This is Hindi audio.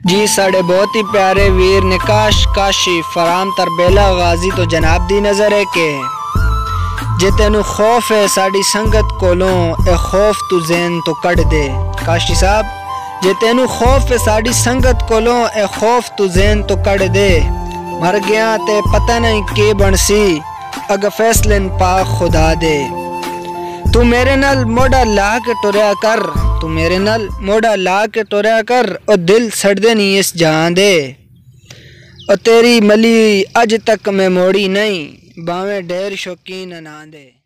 जी, साढ़े बहुत ही प्यारे वीर निकाश काशी फराम तरबेला गाजी तो जनाब दी नज़र है के जे तेन खौफ है, साड़ी संगत कोलों ए खौफ तू जैन तो कट दे। काशी साहब, जे तेन खौफ है, साड़ी संगत कोलों ए खौफ तू जैन तो कट दे। मर गया ते पता नहीं के बनसी अग फैसले पा खुदा दे। तू मेरे नल मोड़ा ला के टुरया कर। तू मेरे नल मोड़ा ला के टुरया कर, और दिल सड़दे नहीं इस जहाँ दे। और तेरी मली अज तक मैं मोड़ी नहीं बावे डेर शौकीन ना दे।